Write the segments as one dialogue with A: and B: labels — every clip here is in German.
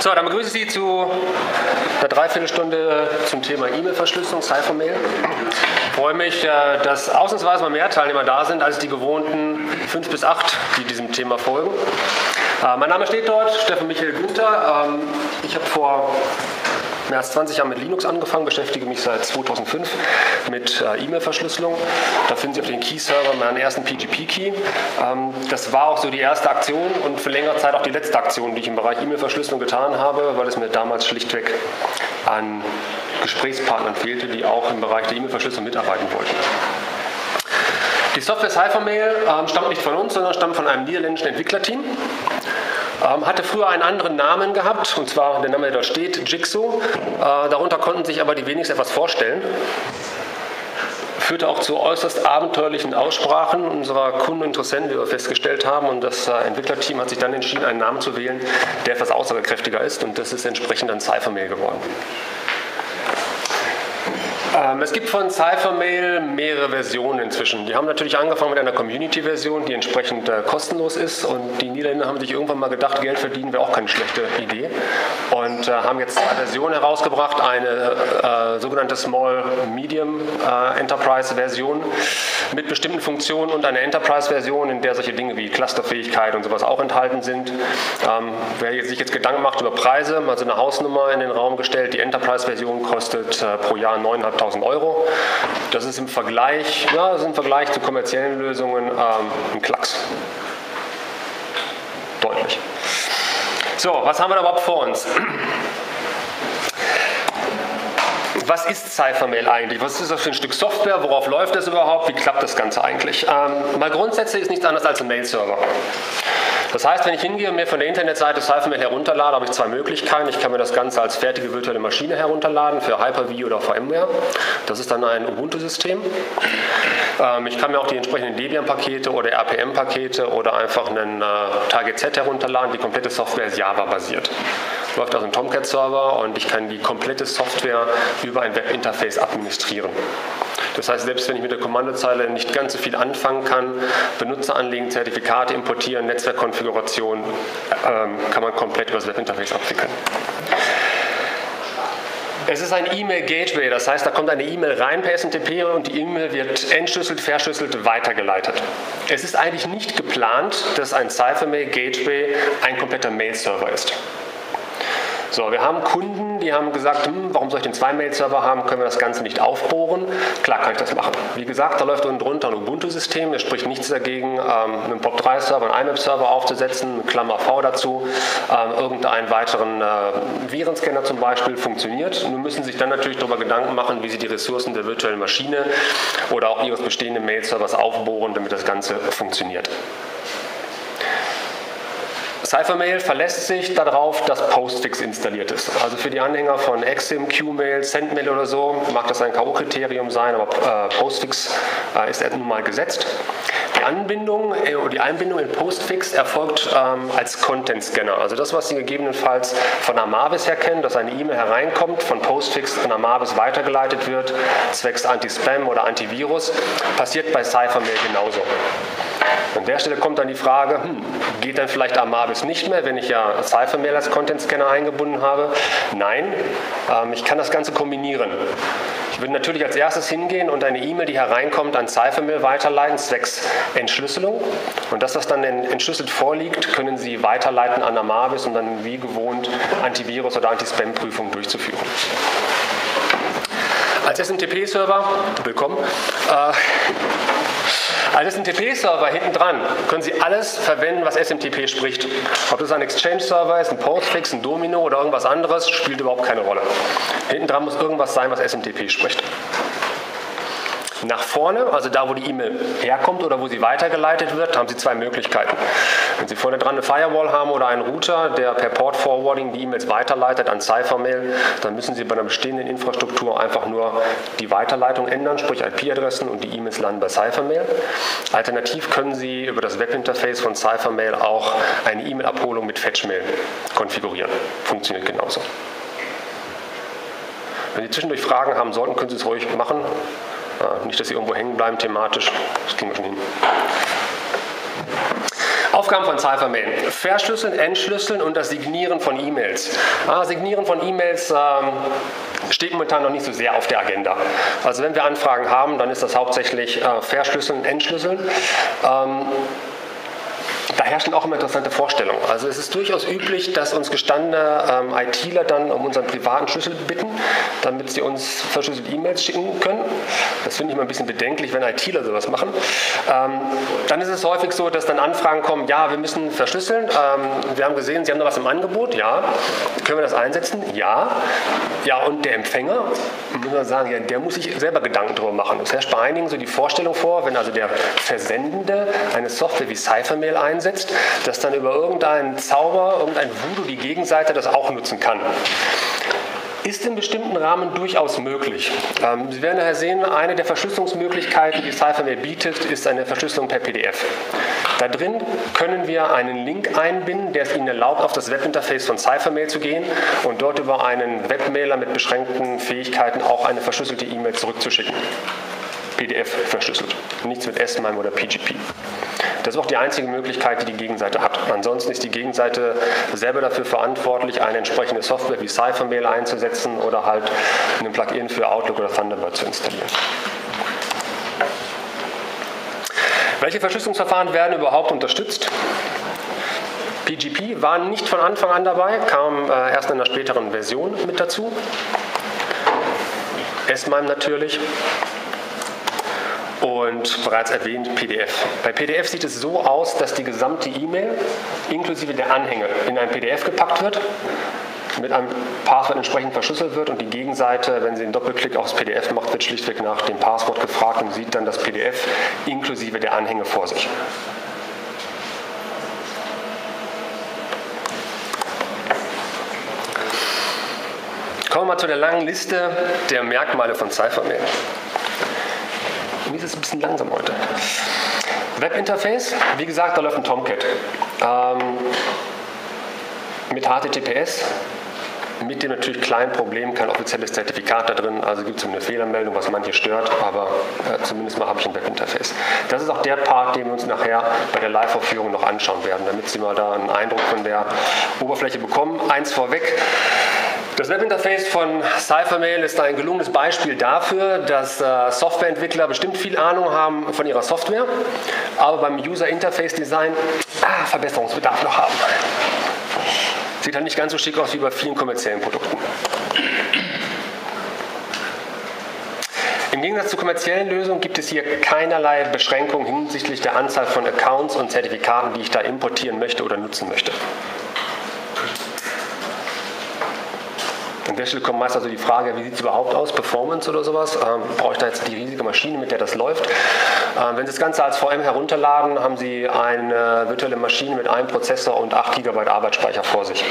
A: So, dann begrüße ich Sie zu einer Dreiviertelstunde zum Thema E-Mail-Verschlüsselung, Cyphermail. Ich freue mich, äh, dass ausnahmsweise mal mehr Teilnehmer da sind als die gewohnten fünf bis acht, die diesem Thema folgen. Äh, mein Name steht dort, Steffen Michael Günther. Ähm, ich habe vor mehr als 20 Jahren mit Linux angefangen, beschäftige mich seit 2005 mit äh, E-Mail-Verschlüsselung. Da finden Sie auf den Key-Server meinen ersten PGP-Key. Ähm, das war auch so die erste Aktion und für längere Zeit auch die letzte Aktion, die ich im Bereich E-Mail-Verschlüsselung getan habe, weil es mir damals schlichtweg an Gesprächspartnern fehlte, die auch im Bereich der E-Mail-Verschlüsselung mitarbeiten wollten. Die Software Cyphermail ähm, stammt nicht von uns, sondern stammt von einem niederländischen Entwicklerteam. Ähm, hatte früher einen anderen Namen gehabt, und zwar der Name, der da steht, Jigsaw. Äh, darunter konnten sich aber die wenigsten etwas vorstellen. Führte auch zu äußerst abenteuerlichen Aussprachen unserer Kunden und Interessenten, wie wir festgestellt haben. Und das äh, Entwicklerteam hat sich dann entschieden, einen Namen zu wählen, der etwas aussagekräftiger ist. Und das ist entsprechend dann Cyphermail geworden. Ähm, es gibt von Cyphermail mehrere Versionen inzwischen. Die haben natürlich angefangen mit einer Community-Version, die entsprechend äh, kostenlos ist. Und die Niederländer haben sich irgendwann mal gedacht, Geld verdienen wäre auch keine schlechte Idee. Und äh, haben jetzt zwei Versionen herausgebracht. Eine äh, sogenannte Small Medium äh, Enterprise-Version mit bestimmten Funktionen und eine Enterprise-Version, in der solche Dinge wie Clusterfähigkeit und sowas auch enthalten sind. Ähm, wer sich jetzt Gedanken macht über Preise, mal so eine Hausnummer in den Raum gestellt. Die Enterprise-Version kostet äh, pro Jahr 9,5 1000 Euro. Das ist im Vergleich, ja, im Vergleich zu kommerziellen Lösungen ähm, ein Klacks. Deutlich. So, was haben wir da überhaupt vor uns? Was ist Cyphermail eigentlich? Was ist das für ein Stück Software? Worauf läuft das überhaupt? Wie klappt das Ganze eigentlich? Ähm, mal grundsätzlich ist nichts anderes als ein Mail-Server. Das heißt, wenn ich hingehe und mir von der Internetseite Cyphermail herunterlade, habe ich zwei Möglichkeiten. Ich kann mir das Ganze als fertige virtuelle Maschine herunterladen für Hyper-V oder VMware. Das ist dann ein Ubuntu-System. Ähm, ich kann mir auch die entsprechenden Debian-Pakete oder RPM-Pakete oder einfach einen äh, Target-Z herunterladen. Die komplette Software ist Java-basiert. Läuft also ein Tomcat-Server und ich kann die komplette Software über ein Webinterface administrieren. Das heißt, selbst wenn ich mit der Kommandozeile nicht ganz so viel anfangen kann, Benutzer anlegen, Zertifikate importieren, Netzwerkkonfiguration, ähm, kann man komplett über das Webinterface abwickeln. Es ist ein E-Mail-Gateway, das heißt, da kommt eine E-Mail rein per SMTP und die E-Mail wird entschlüsselt, verschlüsselt, weitergeleitet. Es ist eigentlich nicht geplant, dass ein Cyphermail-Gateway ein kompletter Mail-Server ist. So, wir haben Kunden, die haben gesagt, hm, warum soll ich den zwei Mail-Server haben, können wir das Ganze nicht aufbohren? Klar kann ich das machen. Wie gesagt, da läuft unten drunter ein Ubuntu-System, es spricht nichts dagegen, ähm, einen POP3-Server, einen IMAP-Server aufzusetzen, eine Klammer V dazu, ähm, irgendeinen weiteren äh, Virenscanner zum Beispiel funktioniert. Nun müssen Sie sich dann natürlich darüber Gedanken machen, wie Sie die Ressourcen der virtuellen Maschine oder auch Ihres bestehenden Mail-Servers aufbohren, damit das Ganze funktioniert. Cyphermail verlässt sich darauf, dass Postfix installiert ist. Also für die Anhänger von Exim, Qmail, Sendmail oder so mag das ein K.O.-Kriterium sein, aber äh, Postfix äh, ist nun mal gesetzt. Die Anbindung, äh, die Einbindung in Postfix erfolgt ähm, als Content Scanner. Also das, was Sie gegebenenfalls von Amavis her kennen, dass eine E-Mail hereinkommt, von Postfix an Amavis weitergeleitet wird, zwecks Anti-Spam oder Antivirus, passiert bei Cyphermail genauso. An der Stelle kommt dann die Frage, hm, geht dann vielleicht Amavis nicht mehr, wenn ich ja Cyphermail als Content Scanner eingebunden habe? Nein, ähm, ich kann das Ganze kombinieren. Ich würde natürlich als erstes hingehen und eine E-Mail, die hereinkommt, an Cyphermail weiterleiten, zwecks Entschlüsselung. Und das, was dann entschlüsselt vorliegt, können Sie weiterleiten an Amavis, um dann wie gewohnt Antivirus- oder Anti-Spam-Prüfung durchzuführen. Als SMTP-Server, willkommen, äh, als SMTP-Server hinten dran können Sie alles verwenden, was SMTP spricht. Ob das ein Exchange-Server ist, ein Postfix, ein Domino oder irgendwas anderes, spielt überhaupt keine Rolle. Hinten dran muss irgendwas sein, was SMTP spricht nach vorne, also da, wo die E-Mail herkommt oder wo sie weitergeleitet wird, haben Sie zwei Möglichkeiten. Wenn Sie vorne dran eine Firewall haben oder einen Router, der per Port Forwarding die E-Mails weiterleitet an Cyphermail, dann müssen Sie bei einer bestehenden Infrastruktur einfach nur die Weiterleitung ändern, sprich IP-Adressen und die E-Mails landen bei Cyphermail. Alternativ können Sie über das Webinterface von Cyphermail auch eine E-Mail-Abholung mit Fetchmail konfigurieren. Funktioniert genauso. Wenn Sie zwischendurch Fragen haben sollten, können Sie es ruhig machen. Nicht, dass Sie irgendwo hängen bleiben thematisch. Das kriegen wir schon hin. Aufgaben von Cyphermail. Verschlüsseln, entschlüsseln und das Signieren von E-Mails. Ah, Signieren von E-Mails ähm, steht momentan noch nicht so sehr auf der Agenda. Also wenn wir Anfragen haben, dann ist das hauptsächlich äh, Verschlüsseln, Entschlüsseln. Ähm, da herrschen auch immer interessante Vorstellungen. Also es ist durchaus üblich, dass uns gestandene ähm, ITler dann um unseren privaten Schlüssel bitten, damit sie uns verschlüsselte E-Mails schicken können. Das finde ich immer ein bisschen bedenklich, wenn ITler sowas machen. Ähm, dann ist es häufig so, dass dann Anfragen kommen, ja, wir müssen verschlüsseln. Ähm, wir haben gesehen, Sie haben da was im Angebot. Ja. Können wir das einsetzen? Ja. Ja, und der Empfänger, muss man sagen, ja, der muss sich selber Gedanken darüber machen. Es herrscht bei einigen so die Vorstellung vor, wenn also der Versendende eine Software wie Cyphermail einsetzt, einsetzt, dass dann über irgendeinen Zauber, irgendein Voodoo die Gegenseite das auch nutzen kann ist in bestimmten Rahmen durchaus möglich. Ähm, Sie werden daher sehen, eine der Verschlüsselungsmöglichkeiten, die CipherMail bietet, ist eine Verschlüsselung per PDF. Da drin können wir einen Link einbinden, der es Ihnen erlaubt, auf das Webinterface von CipherMail zu gehen und dort über einen Webmailer mit beschränkten Fähigkeiten auch eine verschlüsselte E-Mail zurückzuschicken. PDF verschlüsselt. Nichts mit S-MIME oder PGP. Das ist auch die einzige Möglichkeit, die die Gegenseite hat. Ansonsten ist die Gegenseite selber dafür verantwortlich, eine entsprechende Software wie Cyphermail einzusetzen oder halt ein Plugin für Outlook oder Thunderbird zu installieren. Welche Verschlüsselungsverfahren werden überhaupt unterstützt? PGP war nicht von Anfang an dabei, kam äh, erst in einer späteren Version mit dazu. S-MIME natürlich und bereits erwähnt PDF. Bei PDF sieht es so aus, dass die gesamte E-Mail inklusive der Anhänge in ein PDF gepackt wird, mit einem Passwort entsprechend verschlüsselt wird und die Gegenseite, wenn sie einen Doppelklick aufs PDF macht, wird schlichtweg nach dem Passwort gefragt und sieht dann das PDF inklusive der Anhänge vor sich. Kommen wir mal zu der langen Liste der Merkmale von Cyphermail. Mir ist es ein bisschen langsam heute. Webinterface, wie gesagt, da läuft ein Tomcat. Ähm, mit HTTPS, mit dem natürlich kleinen Problem kein offizielles Zertifikat da drin, also gibt es eine Fehlermeldung, was manche stört, aber äh, zumindest mal habe ich ein Webinterface. Das ist auch der Part, den wir uns nachher bei der Live-Aufführung noch anschauen werden, damit Sie mal da einen Eindruck von der Oberfläche bekommen. Eins vorweg, das Webinterface von Cyphermail ist ein gelungenes Beispiel dafür, dass äh, Softwareentwickler bestimmt viel Ahnung haben von ihrer Software, aber beim User Interface Design ah, Verbesserungsbedarf noch haben. Sieht halt nicht ganz so schick aus wie bei vielen kommerziellen Produkten. Im Gegensatz zu kommerziellen Lösungen gibt es hier keinerlei Beschränkungen hinsichtlich der Anzahl von Accounts und Zertifikaten, die ich da importieren möchte oder nutzen möchte. An der Stelle kommt meist also die Frage, wie sieht es überhaupt aus, Performance oder sowas? Ähm, brauche ich da jetzt die riesige Maschine, mit der das läuft? Ähm, wenn Sie das Ganze als VM herunterladen, haben Sie eine virtuelle Maschine mit einem Prozessor und 8 GB Arbeitsspeicher vor sich.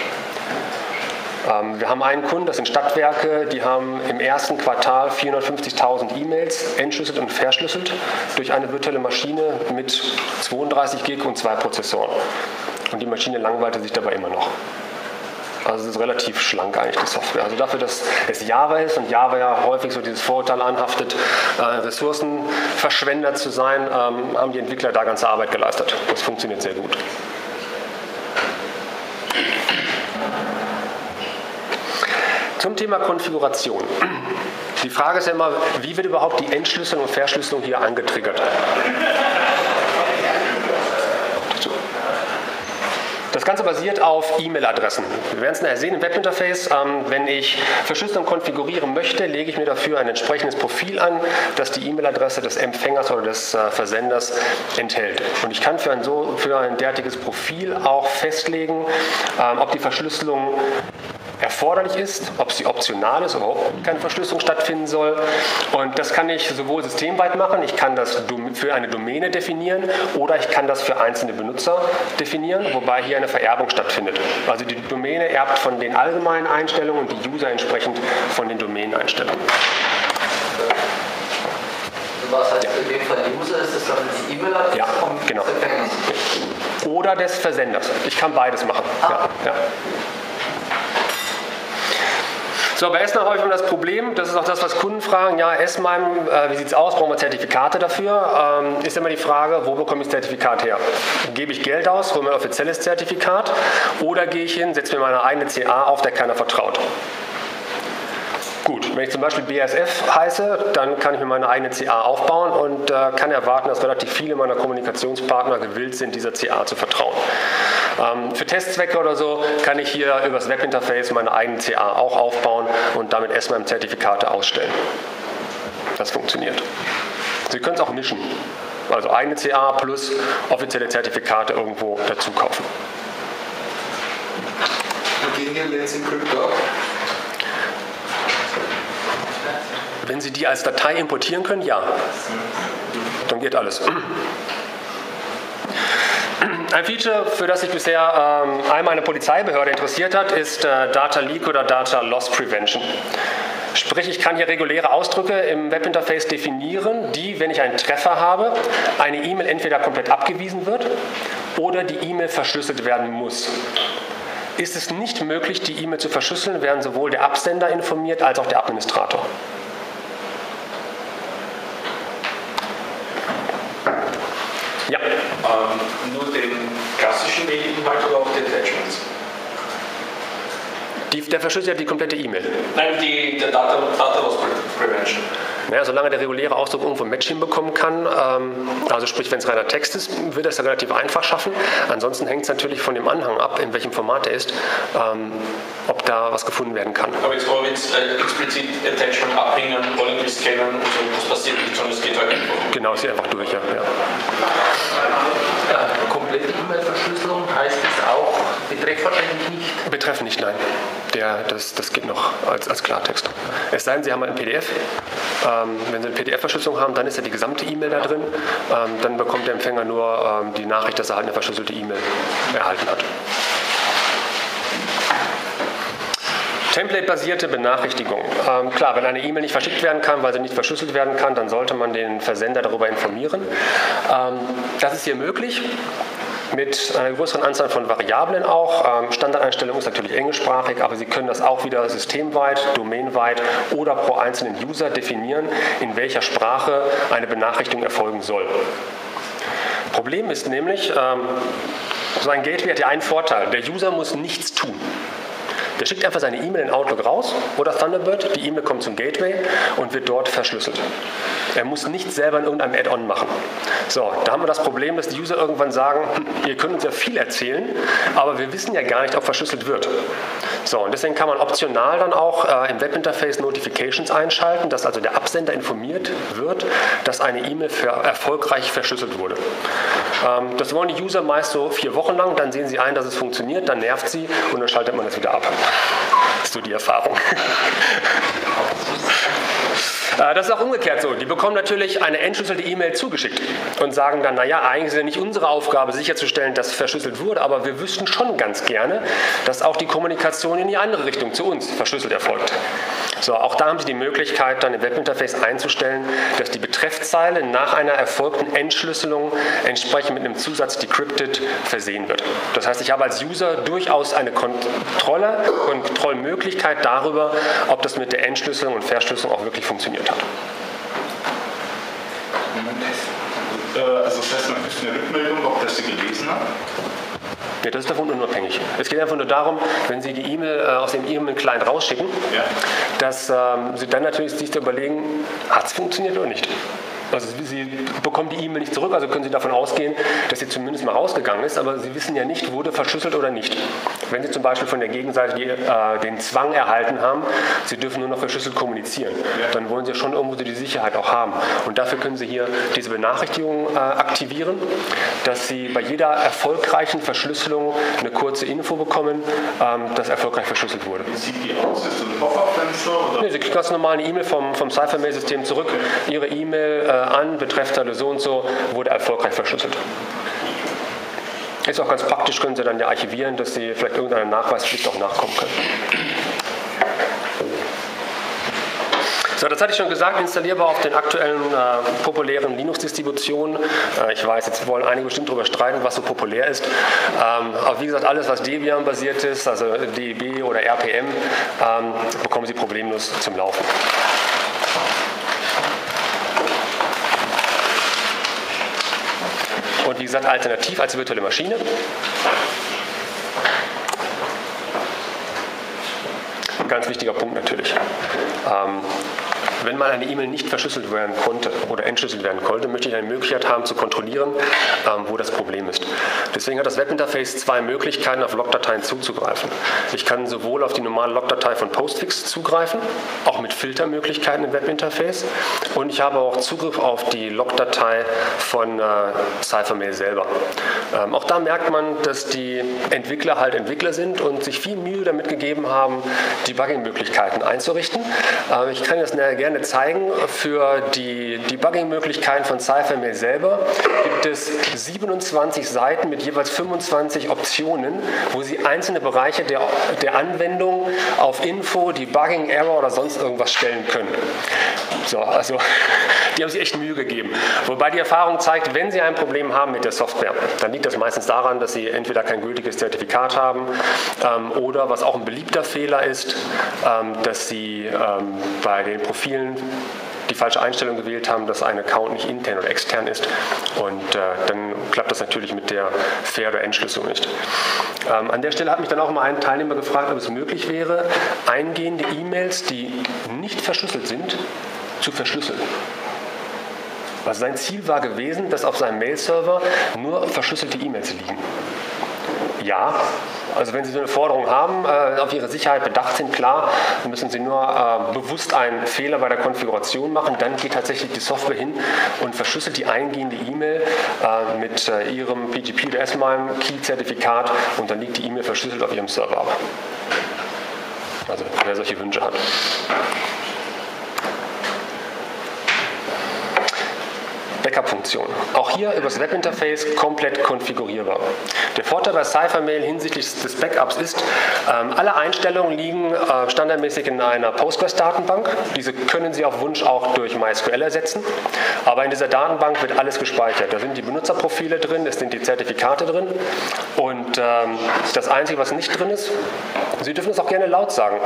A: Ähm, wir haben einen Kunden, das sind Stadtwerke, die haben im ersten Quartal 450.000 E-Mails entschlüsselt und verschlüsselt durch eine virtuelle Maschine mit 32 GB und zwei Prozessoren. Und die Maschine langweilte sich dabei immer noch. Also es ist relativ schlank eigentlich die Software. Also dafür, dass es Java ist und Java ja häufig so dieses Vorurteil anhaftet, äh, Ressourcenverschwender zu sein, ähm, haben die Entwickler da ganze Arbeit geleistet. Das funktioniert sehr gut. Zum Thema Konfiguration. Die Frage ist ja immer, wie wird überhaupt die Entschlüsselung und Verschlüsselung hier angetriggert? Das Ganze basiert auf E-Mail-Adressen. Wir werden es nachher sehen im Webinterface. Ähm, wenn ich Verschlüsselung konfigurieren möchte, lege ich mir dafür ein entsprechendes Profil an, das die E-Mail-Adresse des Empfängers oder des äh, Versenders enthält. Und ich kann für ein, so, für ein derartiges Profil auch festlegen, ähm, ob die Verschlüsselung erforderlich ist, ob sie optional ist, überhaupt keine Verschlüsselung stattfinden soll. Und das kann ich sowohl systemweit machen, ich kann das für eine Domäne definieren oder ich kann das für einzelne Benutzer definieren, wobei hier eine Vererbung stattfindet. Also die Domäne erbt von den allgemeinen Einstellungen und die User entsprechend von den Domäneneinstellungen.
B: Was heißt ja. in dem Fall User? Ist das dann die E-Mail-Adresse
A: ja, genau. Oder des Versenders. Ich kann beides machen. Ah. Ja, ja. So, bei S-MIME habe ich immer das Problem, das ist auch das, was Kunden fragen, ja, S-MIME, äh, wie sieht es aus, brauchen wir Zertifikate dafür? Ähm, ist immer die Frage, wo bekomme ich das Zertifikat her? Gebe ich Geld aus, hole mir ein offizielles Zertifikat oder gehe ich hin, setze mir meine eigene CA auf, der keiner vertraut? Gut, wenn ich zum Beispiel BASF heiße, dann kann ich mir meine eigene CA aufbauen und äh, kann erwarten, dass relativ viele meiner Kommunikationspartner gewillt sind, dieser CA zu vertrauen. Ähm, für Testzwecke oder so kann ich hier über das Webinterface meine eigene CA auch aufbauen und damit erstmal Zertifikate ausstellen. Das funktioniert. Sie können es auch mischen. Also eigene CA plus offizielle Zertifikate irgendwo dazu kaufen.
C: Hier Let's Encrypt auch?
A: Wenn Sie die als Datei importieren können, ja. Dann geht alles. Ein Feature, für das sich bisher ähm, einmal eine Polizeibehörde interessiert hat, ist äh, Data Leak oder Data Loss Prevention. Sprich, ich kann hier reguläre Ausdrücke im Webinterface definieren, die, wenn ich einen Treffer habe, eine E-Mail entweder komplett abgewiesen wird oder die E-Mail verschlüsselt werden muss. Ist es nicht möglich, die E-Mail zu verschlüsseln, werden sowohl der Absender informiert als auch der Administrator. Ja.
D: Ähm, nur den klassischen Medieninhalt oder auch die Attachments?
A: Die, der verschlüsselt ja die komplette E-Mail.
D: Nein, die, der Data, Data Loss Prevention.
A: Naja, solange der reguläre Ausdruck irgendwo ein Match hinbekommen kann, ähm, also sprich, wenn es reiner Text ist, wird es ja relativ einfach schaffen. Ansonsten hängt es natürlich von dem Anhang ab, in welchem Format er ist, ähm, ob da was gefunden werden kann.
D: Aber jetzt wollen wir jetzt äh, explizit Attachment abhängen, wollen wir scannen und so, das passiert nicht, sondern es geht halt einfach.
A: Genau, es geht einfach durch, ja. ja.
B: Äh, komplette E-Mail-Verschlüsselung heißt es auch Betreff wahrscheinlich nicht.
A: Betreff nicht, nein. Der, das, das geht noch als, als Klartext. Es sei denn, Sie haben ein PDF. Ähm, wenn Sie eine PDF-Verschlüsselung haben, dann ist ja die gesamte E-Mail da drin. Ähm, dann bekommt der Empfänger nur ähm, die Nachricht, dass er halt eine verschlüsselte E-Mail erhalten hat. Template-basierte Benachrichtigung. Ähm, klar, wenn eine E-Mail nicht verschickt werden kann, weil sie nicht verschlüsselt werden kann, dann sollte man den Versender darüber informieren. Ähm, das ist hier möglich mit einer größeren Anzahl von Variablen auch. Ähm, Standardeinstellung ist natürlich englischsprachig, aber Sie können das auch wieder systemweit, domainweit oder pro einzelnen User definieren, in welcher Sprache eine Benachrichtigung erfolgen soll. Problem ist nämlich, ähm, so ein Gateway hat ja einen Vorteil. Der User muss nichts tun. Der schickt einfach seine E-Mail in Outlook raus oder Thunderbird, die E-Mail kommt zum Gateway und wird dort verschlüsselt. Er muss nichts selber in irgendeinem Add-on machen. So, da haben wir das Problem, dass die User irgendwann sagen, hm, ihr könnt uns ja viel erzählen, aber wir wissen ja gar nicht, ob verschlüsselt wird. So, und deswegen kann man optional dann auch äh, im Webinterface Notifications einschalten, dass also der Absender informiert wird, dass eine E-Mail erfolgreich verschlüsselt wurde. Ähm, das wollen die User meist so vier Wochen lang, dann sehen sie ein, dass es funktioniert, dann nervt sie und dann schaltet man das wieder ab. So die Erfahrung. Äh, das ist auch umgekehrt so. Die bekommen natürlich eine entschlüsselte E-Mail zugeschickt und sagen dann, naja, eigentlich ist ja nicht unsere Aufgabe sicherzustellen, dass verschlüsselt wurde, aber wir wüssten schon ganz gerne, dass auch die Kommunikation in die andere Richtung zu uns verschlüsselt erfolgt. So, auch da haben Sie die Möglichkeit, dann im Webinterface einzustellen, dass die Betreffzeile nach einer erfolgten Entschlüsselung entsprechend mit einem Zusatz decrypted versehen wird. Das heißt, ich habe als User durchaus eine Kontrolle, Kontrollmöglichkeit darüber, ob das mit der Entschlüsselung und Verschlüsselung auch wirklich funktioniert
E: also das heißt, man kriegt eine Rückmeldung, ob das sie gelesen hat?
A: Ja, das ist davon unabhängig. Es geht einfach nur darum, wenn Sie die E-Mail äh, aus dem E-Mail-Client rausschicken,
E: Ja.
A: dass ähm, Sie dann natürlich sich überlegen, hat es funktioniert oder nicht. Also Sie bekommen die E-Mail nicht zurück, also können Sie davon ausgehen, dass sie zumindest mal rausgegangen ist, aber Sie wissen ja nicht, wurde verschlüsselt oder nicht. Wenn Sie zum Beispiel von der Gegenseite die, äh, den Zwang erhalten haben, Sie dürfen nur noch verschlüsselt kommunizieren, dann wollen Sie ja schon irgendwo die Sicherheit auch haben. Und dafür können Sie hier diese Benachrichtigung äh, aktivieren, dass Sie bei jeder erfolgreichen Verschlüsselung eine kurze Info bekommen, ähm, dass erfolgreich verschlüsselt wurde.
E: Wie sieht die aus? Ist das ein Pop-up-Fenster?
A: Nee, Sie kriegen ganz normal eine E-Mail vom, vom Cypher-Mail-System zurück. Ihre E-Mail äh, an, Betreffzeile so und so, wurde erfolgreich verschlüsselt. Ist auch ganz praktisch, können Sie dann ja archivieren, dass Sie vielleicht irgendeinen Nachweispflicht auch nachkommen können. So, das hatte ich schon gesagt, installierbar auf den aktuellen äh, populären Linux-Distributionen. Äh, ich weiß, jetzt wollen einige bestimmt darüber streiten, was so populär ist. Ähm, aber wie gesagt, alles, was Debian basiert ist, also DEB oder RPM, ähm, bekommen Sie problemlos zum Laufen. Wie gesagt, alternativ als virtuelle Maschine. Ganz wichtiger Punkt natürlich. Ähm, wenn mal eine E-Mail nicht verschlüsselt werden konnte oder entschlüsselt werden konnte, möchte ich eine Möglichkeit haben zu kontrollieren, ähm, wo das Problem ist. Deswegen hat das Webinterface zwei Möglichkeiten, auf Logdateien zuzugreifen. Ich kann sowohl auf die normale Logdatei von Postfix zugreifen, auch mit Filtermöglichkeiten im Webinterface, und ich habe auch Zugriff auf die Logdatei von äh, Cyphermail selber. Ähm, auch da merkt man, dass die Entwickler halt Entwickler sind und sich viel Mühe damit gegeben haben, Debugging-Möglichkeiten einzurichten. Äh, ich kann das gerne zeigen. Für die Debugging-Möglichkeiten von Cyphermail selber gibt es 27 Seiten mit jeweils 25 Optionen, wo Sie einzelne Bereiche der, der Anwendung auf Info, Debugging, Error oder sonst irgendwas stellen können. So, also die haben sich echt Mühe gegeben. Wobei die Erfahrung zeigt, wenn Sie ein Problem haben mit der Software, dann liegt das meistens daran, dass Sie entweder kein gültiges Zertifikat haben ähm, oder, was auch ein beliebter Fehler ist, ähm, dass Sie ähm, bei den Profilen die falsche Einstellung gewählt haben, dass ein Account nicht intern oder extern ist. Und äh, dann klappt das natürlich mit der Fair- oder Entschlüsselung nicht. Ähm, an der Stelle hat mich dann auch mal ein Teilnehmer gefragt, ob es möglich wäre, eingehende E-Mails, die nicht verschlüsselt sind, zu verschlüsseln. Also sein Ziel war gewesen, dass auf seinem Mail-Server nur verschlüsselte E-Mails liegen. Ja, also wenn Sie so eine Forderung haben, äh, auf Ihre Sicherheit bedacht sind, klar, müssen Sie nur äh, bewusst einen Fehler bei der Konfiguration machen. Dann geht tatsächlich die Software hin und verschlüsselt die eingehende E-Mail äh, mit äh, Ihrem PGP oder S-MIME Key-Zertifikat und dann liegt die E-Mail verschlüsselt auf Ihrem Server. Also wer solche Wünsche hat. Backup-Funktion. Auch hier über das Webinterface komplett konfigurierbar. Der Vorteil bei Cyphermail hinsichtlich des Backups ist, ähm, alle Einstellungen liegen äh, standardmäßig in einer Postgres-Datenbank. Diese können Sie auf Wunsch auch durch MySQL ersetzen. Aber in dieser Datenbank wird alles gespeichert. Da sind die Benutzerprofile drin, es sind die Zertifikate drin. Und ähm, das Einzige, was nicht drin ist, Sie dürfen es auch gerne laut sagen.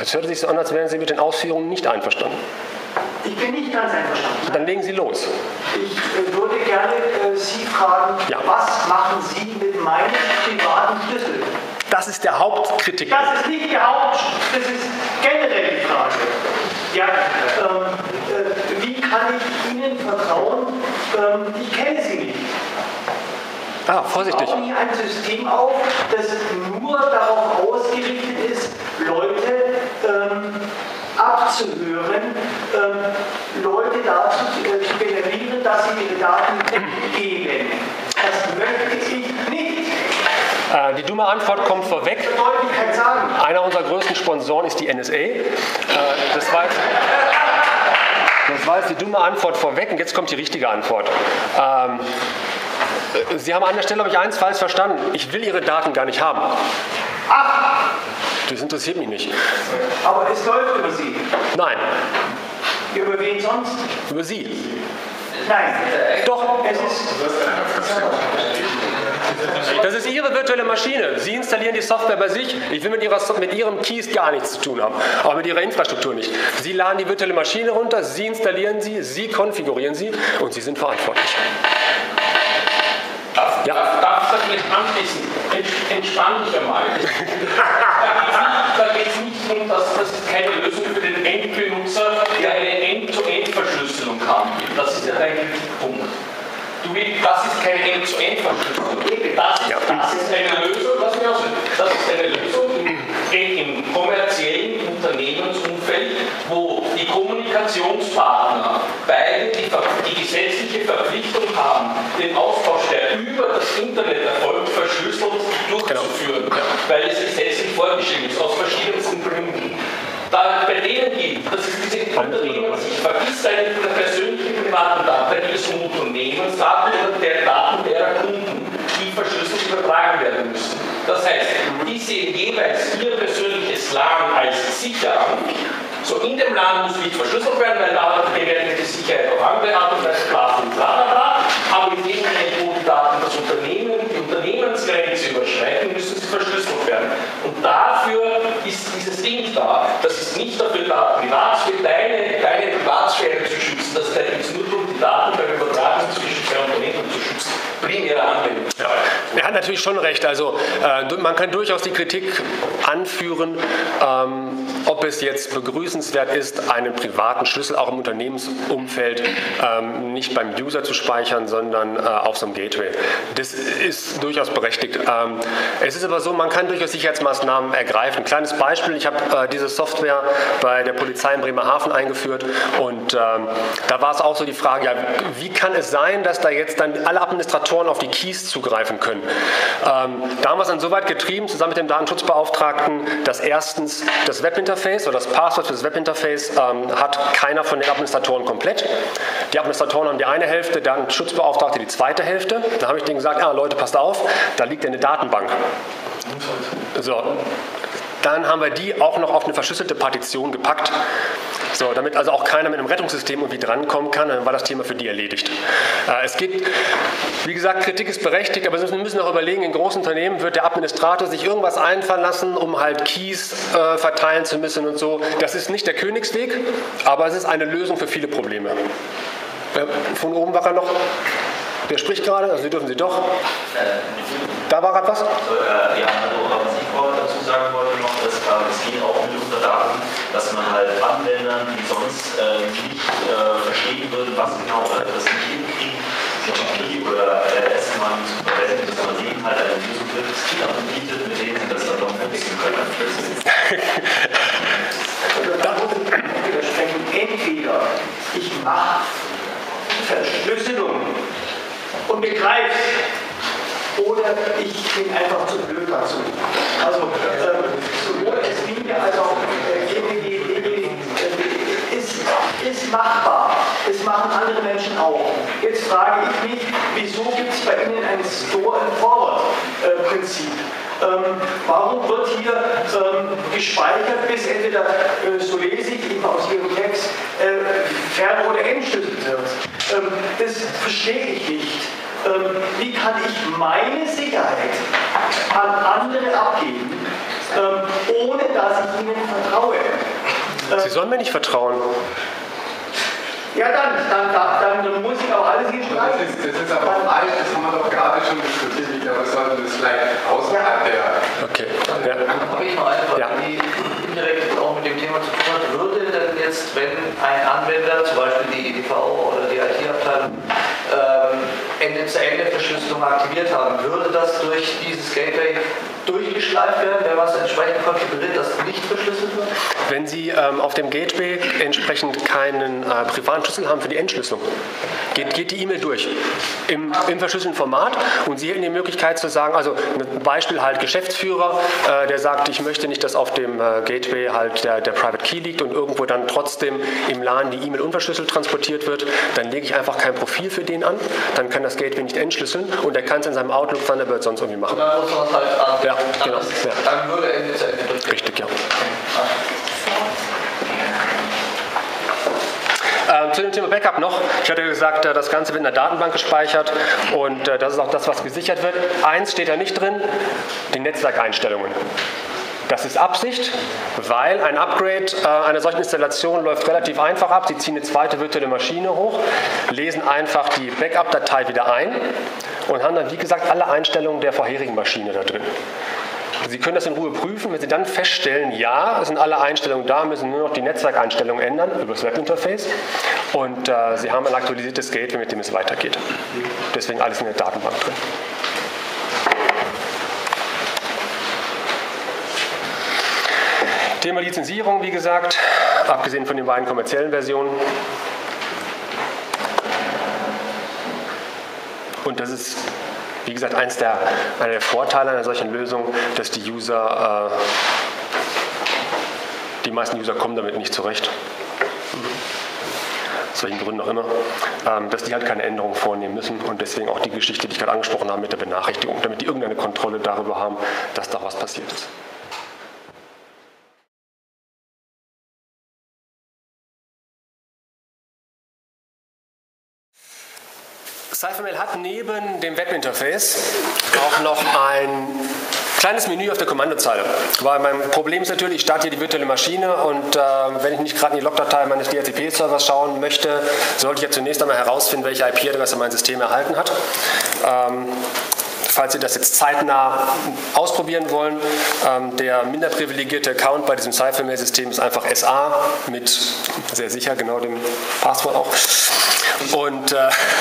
A: Es hört sich so an, als wären Sie mit den Ausführungen nicht einverstanden.
F: Ich bin nicht ganz einverstanden.
A: Dann legen Sie los.
F: Ich äh, würde gerne äh, Sie fragen,
A: ja.
F: was machen Sie mit meinem privaten Schlüssel?
A: Das ist der Hauptkritik.
F: Das ist nicht der Haupt, das ist generell die Frage. Ja, ähm, äh, wie kann ich Ihnen vertrauen? Ähm, ich kenne Sie nicht.
A: Ah, vorsichtig.
F: Ich baue hier ein System auf, das nur darauf ausgerichtet ist, Leute ähm, abzuhören, ähm, Leute dazu äh, zu generieren, dass sie ihre Daten weggeben. Das möchte ich nicht.
A: Äh, die dumme Antwort kommt vorweg. Einer unserer größten Sponsoren ist die NSA. Äh, das war jetzt das war jetzt die dumme Antwort vorweg und jetzt kommt die richtige Antwort. Ähm, Sie haben an der Stelle, habe ich, eins falsch verstanden. Ich will Ihre Daten gar nicht haben.
F: Ach!
A: Das interessiert mich nicht.
F: Aber es läuft über Sie.
A: Nein.
F: Über wen sonst?
A: Über Sie.
F: Nein.
A: Doch.
F: Es ist.
A: Das ist Ihre virtuelle Maschine. Sie installieren die Software bei sich. Ich will mit, ihrer, mit Ihrem Keys gar nichts zu tun haben, auch mit Ihrer Infrastruktur nicht. Sie laden die virtuelle Maschine runter, Sie installieren sie, Sie konfigurieren sie und Sie sind verantwortlich.
D: Darf, ja. darf, darf ich das jetzt anschließen? Entspann dich einmal. da geht es nicht darum, dass das keine Lösung für den Endbenutzer, der eine End-to-End-Verschlüsselung haben will. Das ist ja dein Kritikpunkt. Du willst, das ist keine End-to-End-Verschlüsselung. Das ist, das ist eine Lösung. Das ist eine Lösung im, im wo die Kommunikationspartner beide die, die gesetzliche Verpflichtung haben, den Austausch, der über das Internet erfolgt, verschlüsselt durchzuführen, genau. weil es gesetzlich vorgeschrieben ist, aus verschiedensten Gründen. Da, bei denen die, das ist diese Unternehmen, sich vergisst deine persönlichen privaten Daten, da geht es um Unternehmensdaten oder der Daten derer Kunden, die verschlüsselt übertragen werden müssen. Das heißt, die sehen jeweils ihr persönliches LAN als sicher an So, in dem LAN muss nicht verschlüsselt werden, weil da hat die Sicherheit auf andere Art und Weise bla bla bla. Aber in dem Moment, wo die Daten das Unternehmen, die Unternehmensgrenze überschreiten, müssen sie verschlüsselt werden. Und dafür ist dieses Ding da. Das ist nicht dafür da, Privatsphäre, deine, deine Privatsphäre zu schützen. Das jetzt nur darum, die Daten beim Übertragen zwischen zwei Unternehmen zu schützen. Primäre Anwendung.
A: Ja. Er hat natürlich schon recht. Also äh, man kann durchaus die Kritik anführen, ähm, ob es jetzt begrüßenswert ist, einen privaten Schlüssel auch im Unternehmensumfeld ähm, nicht beim User zu speichern, sondern äh, auf so einem Gateway. Das ist durchaus berechtigt. Ähm, es ist aber so, man kann durchaus Sicherheitsmaßnahmen ergreifen. Kleines Beispiel, ich habe äh, diese Software bei der Polizei in Bremerhaven eingeführt und ähm, da war es auch so die Frage, ja, wie kann es sein, dass da jetzt dann alle Administratoren auf die Keys zugreifen können? Ähm, da haben wir es dann so weit getrieben, zusammen mit dem Datenschutzbeauftragten, dass erstens das Webinterface oder das Passwort für das Webinterface ähm, hat keiner von den Administratoren komplett. Die Administratoren haben die eine Hälfte, der Datenschutzbeauftragte die zweite Hälfte. Da habe ich denen gesagt, ah, Leute, passt auf, da liegt eine Datenbank. So, dann haben wir die auch noch auf eine verschlüsselte Partition gepackt. So, damit also auch keiner mit einem Rettungssystem irgendwie drankommen kann, dann war das Thema für die erledigt. Äh, es geht, wie gesagt, Kritik ist berechtigt, aber wir müssen auch überlegen, in großen Unternehmen wird der Administrator sich irgendwas einfallen lassen, um halt Keys äh, verteilen zu müssen und so. Das ist nicht der Königsweg, aber es ist eine Lösung für viele Probleme. Äh, von oben war er noch. Der spricht gerade, also Sie dürfen Sie doch. Da war gerade was?
G: Also, äh, ja, also was ich vorher dazu sagen wollte noch, dass äh, es geht auch mitunter darum, dass man halt Anwendern, die sonst äh, nicht äh, verstehen würden, was genau äh, das nicht hinkriegen, Technologie oder äh, S-Mann zu verwenden, dass man denen halt eine Lösung anbietet, mit denen sie das dann doch nutzen können.
F: Da muss ich widersprechen. Entweder ich mache Verschlüsselung und begreife oder ich bin einfach zu blöd dazu. Also äh, sowohl SWINE als auch äh, GPG äh, ist, ist machbar. Es machen andere Menschen auch. Jetzt frage ich mich, wieso gibt es bei Ihnen ein Store-and-Forward-Prinzip? Ähm, warum wird hier ähm, gespeichert, bis entweder, äh, so lese ich eben aus Ihrem Text, äh, fern- oder entschlüsselt wird? Ähm, das verstehe ich nicht. Ähm, wie kann ich meine Sicherheit an andere abgeben, ähm, ohne dass ich ihnen vertraue?
A: Sie sollen mir nicht vertrauen.
F: Ja, dann, dann, dann, dann muss ich auch alles hier
C: Das
F: schreiben.
C: ist, das ist aber falsch, das haben wir doch gerade schon diskutiert. Ich glaube, wir sollten das vielleicht außerhalb der.
A: Okay. Ja.
G: Habe ich noch eine Frage,
A: Ja.
G: die indirekt auch mit dem Thema zu tun hat. Würde jetzt, wenn ein Anwender, zum Beispiel die EDV oder die IT-Abteilung, ähm, Ende-zu-Ende-Verschlüsselung aktiviert haben, würde das durch dieses Gateway durchgeschleift werden, wenn man es entsprechend konfiguriert, dass nicht verschlüsselt wird?
A: Wenn Sie ähm, auf dem Gateway entsprechend keinen äh, privaten Schlüssel haben für die Entschlüsselung, geht, geht die E-Mail durch im, im verschlüsselten Format und Sie hätten die Möglichkeit zu sagen, also ein Beispiel halt Geschäftsführer, äh, der sagt, ich möchte nicht, dass auf dem äh, Gateway halt der, der Private Key liegt und irgendwo dann trotzdem im LAN die E-Mail unverschlüsselt transportiert wird, dann lege ich einfach kein Profil für den an, dann kann das Gateway nicht entschlüsseln und er kann es in seinem Outlook Thunderbird sonst irgendwie machen.
G: Dann muss man es halt an.
A: Ja, genau, ja.
G: dann würde Ende-zu-Ende durch.
A: Richtig, ja. Ähm, zu dem Thema Backup noch. Ich hatte gesagt, äh, das Ganze wird in der Datenbank gespeichert und äh, das ist auch das, was gesichert wird. Eins steht da nicht drin, die Netzwerkeinstellungen. Das ist Absicht, weil ein Upgrade äh, einer solchen Installation läuft relativ einfach ab. Sie ziehen eine zweite virtuelle Maschine hoch, lesen einfach die Backup-Datei wieder ein und haben dann, wie gesagt, alle Einstellungen der vorherigen Maschine da drin. Sie können das in Ruhe prüfen. Wenn Sie dann feststellen, ja, es sind alle Einstellungen da, müssen nur noch die Netzwerkeinstellungen ändern über das Webinterface. Und äh, Sie haben ein aktualisiertes Gateway, mit dem es weitergeht. Deswegen alles in der Datenbank drin. Thema Lizenzierung, wie gesagt, abgesehen von den beiden kommerziellen Versionen. Und das ist, wie gesagt, eins der, einer der Vorteile einer solchen Lösung, dass die User, äh, die meisten User kommen damit nicht zurecht. Aus welchen Gründen auch immer, ähm, dass die halt keine Änderungen vornehmen müssen und deswegen auch die Geschichte, die ich gerade angesprochen habe mit der Benachrichtigung, damit die irgendeine Kontrolle darüber haben, dass da was passiert ist. Cyphermail hat neben dem Webinterface auch noch ein kleines Menü auf der Kommandozeile. Weil mein Problem ist natürlich, ich starte hier die virtuelle Maschine und äh, wenn ich nicht gerade in die Logdatei meines DHCP-Servers schauen möchte, sollte ich ja zunächst einmal herausfinden, welche IP-Adresse mein System erhalten hat. Ähm, falls Sie das jetzt zeitnah ausprobieren wollen, ähm, der minder privilegierte Account bei diesem Cyphermail-System ist einfach SA mit sehr sicher genau dem Passwort auch. Und äh,